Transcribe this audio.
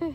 对